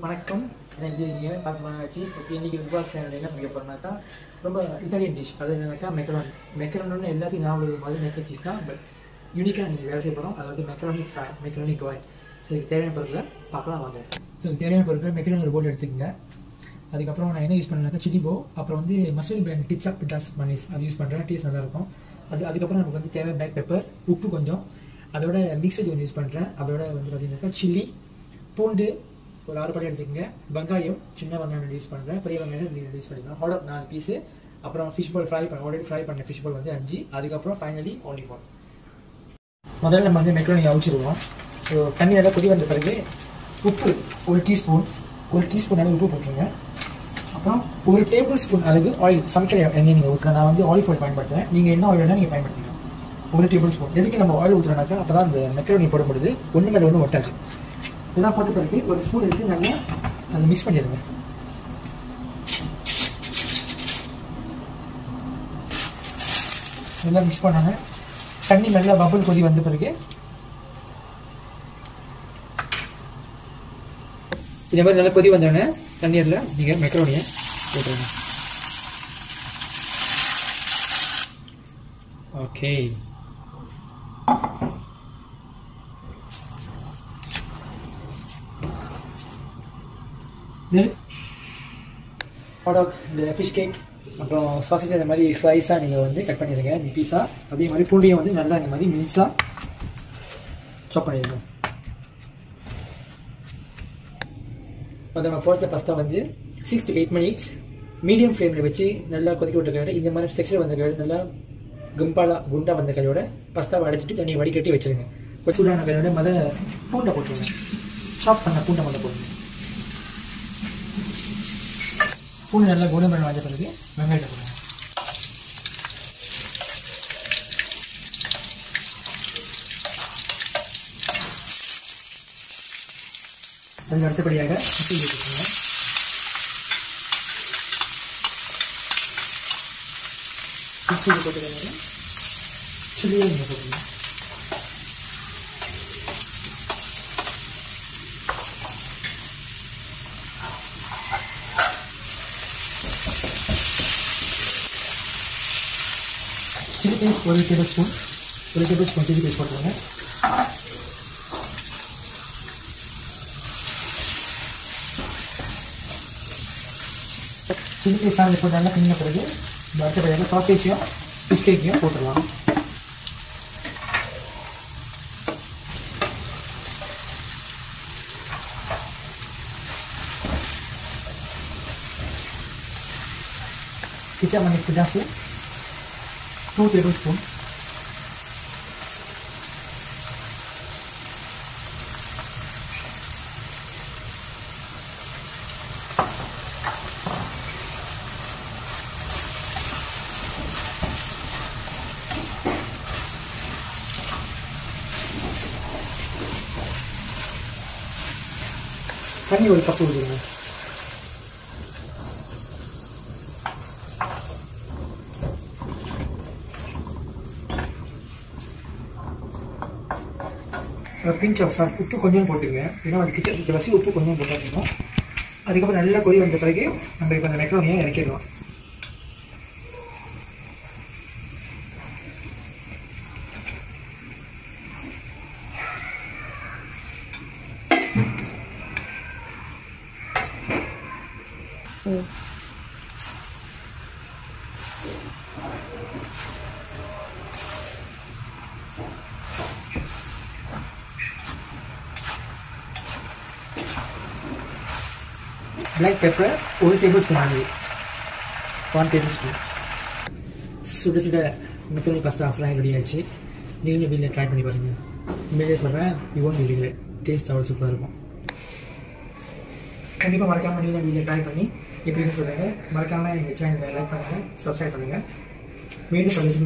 வணக்கம் என்ன எப்படி இருக்கீங்க பார்த்து ஆச்சு ஓகே இன்னைக்கு பிக் பாஸ் சேனல் என்ன சமைக்க போறோம்னாக்கா ரொம்ப இத்தாலியன் டிஷ் அது என்னன்னாக்கா மெக்கரோனி மெக்கரோனி எல்லாத்தையும் ஞாபகம் மாதிரி மேக்கப் சீஸ் தான் பட் யூனிக்காக நீங்கள் வேலை செய்ய போகிறோம் அதாவது மெக்கரோனி ஃப்ரை மெக்கரோனி கோய் ஸோ இதுக்கு தேவையான பொருட்களை பார்க்கலாம் வாங்க ஸோ இதுக்கு தேவையான பொருட்கள் மெக்கரோனி ஒரு போட்டு எடுத்துக்கங்க அதுக்கப்புறம் நான் என்ன யூஸ் பண்ணேன்னாக்கா சிலிபோ அப்புறம் வந்து மசூல் பிராண்ட் டிச்சப் பிட்டாஸ் மனிஸ் அது யூஸ் பண்ணுறேன் டேஸ்ட் நல்லாயிருக்கும் அது அதுக்கப்புறம் நமக்கு வந்து தேவை பேக் பெப்பர் உப்பு கொஞ்சம் அதோட மிக்ஸ் வெஜ் கொஞ்சம் யூஸ் பண்ணுறேன் அதோட வந்து பார்த்தீங்கன்னாக்கா சில்லி பூண்டு ஒரு ஆறு படம் எடுத்துக்கங்க. வெங்காயம் சின்ன வெங்காயம் யூஸ் பண்ணுறேன் பெரிய வெங்காயம் நீங்கள் யூஸ் பண்ணிக்கலாம். ஹாட் நாலு பீஸு அப்புறம் ஃபிஷ் பால் ஃப்ரை பண்ண ஆல்ரெடி ஃப்ரை பண்ண ஃபிஷ் பால் வந்து அஞ்சு. அதுக்கப்புறம் ஃபைனலி ஒன்லி ஒன் முதல்ல நம்ம வந்து மெக்ரோனி அவிச்சிருவோம் ஸோ தண்ணி நல்லா கொதி வந்த பிறகு உப்பு ஒரு டீஸ்பூன் ஒரு டீஸ்பூன் அளவு உப்பு போட்டுருங்க. அப்புறம் ஒரு டேபிள் ஸ்பூன் அளவு ஆயில் சமைக்கிற எண்ணெய் நீங்கள் ஊற்றுற நான் வந்து ஆயில் ஆயில் பயன்படுத்துறேன். நீங்கள் என்ன ஆயில் வேணால் நீங்கள் பயன்படுத்திக்கலாம். ஒரு டேபிள் ஸ்பூன் எதுக்கு நம்ம ஆயில் ஊற்றுறோம்னாக்கா அப்போ தான் அந்த மெக்ரோனி போடும்பொழுது ஒன்று மேலே ஒன்று ஒட்டாச்சு இதெல்லாம் போட்டு பிறகு ஒரு ஸ்பூன் எடுத்து நல்லா அதை மிக்ஸ் பண்ணிடுங்க. நல்லா மிக்ஸ் பண்ணாங்க தண்ணி நல்லா பபுள் கொதி வந்த பிறகு இதே மாதிரி நல்லா கொதி வந்தோடனே தண்ணீரில் நீங்கள் மெக்ரோனியை போட்டுருங்க. ஓகே ஹாட் இந்த ஃபிஷ் கேக் அப்புறம் சாசேஜ் இந்த மாதிரி ஸ்லைஸாக நீங்கள் வந்து கட் பண்ணிடுங்க இந்த பீஸா அதே மாதிரி பூண்டியை வந்து நல்லா இந்த மாதிரி மின்ஸாக சாப் பண்ணிடுங்க அதை நம்ம போடுற பஸ்தா வந்து six to eight minutes medium ஃப்ளேமில் வச்சு நல்லா கொதிக்க விட்ட கையோட இந்த மாதிரி டெக்ஸ்டர் வந்த கையோட நல்லா கும்பாலாக குண்டாக வந்த கையோட பஸ்தாவை அடைச்சிட்டு தண்ணியை வடிகட்டி வச்சிருங்க ஒரு சூடான கையோட மத பூண்டை போட்டுருங்க சாப் பண்ண பூண்டை மொதல் போட்டுருங்க பூண்டு நல்லா கோல்டன் பண்ண வாங்கிய பிறகு வெங்காயத்தை போடுங்க. அதுக்கு அடுத்தபடியாக முட்டை வச்சுக்கோங்க மிக்சியில் போட்டுக்கோங்க. சில்லியை நீங்கள் போட்டுக்கோங்க. ठीक है पूरे टेबल स्पून पूरे टेबल स्पून चीज़ पेस्ट कर देंगे चिली के साथ लेकर डालना पिंग करेंगे बाहर से बजाएगा सॉस पेश इसके किया पोट रहा किचन मनी से Todo el resto. Carne o el capullo, pinch of salt உப்பு கொஞ்சம் போட்டுங்க. ஏன்னா அது கிச்சன் வசி உப்பு கொஞ்சம் போட்டுக்கணும் அதுக்கப்புறம் நல்லா கொதி வந்த பிறகு நம்ம இப்போ அந்த மெக்ரோனியை இறக்கிடலாம். பிளாக் பெப்பர் ஒரு டேபிள் ஸ்பூன் ஆகுது ஒன் டேபிள் ஸ்பூன் சுட சுட மெக்கனி பாஸ்தா ஃப்ரை ரெடி ஆச்சு நீங்களும் வீட்டில் ட்ரை பண்ணி பாருங்கள் உண்மையிலே சொல்கிறேன் யூ ஒன்ட் வீடியோ டேஸ்ட் அவ்வளோ சூப்பராக இருக்கும் கண்டிப்பாக மறக்காமல் நீங்களும் வீட்டில் ட்ரை பண்ணி எப்படின்னு சொல்லுங்கள் மறக்காமல் எங்கள் சேனலை லைக் பண்ணுங்கள் சப்ஸ்கிரைப் பண்ணுங்கள் மீண்டும் சந்திச்சு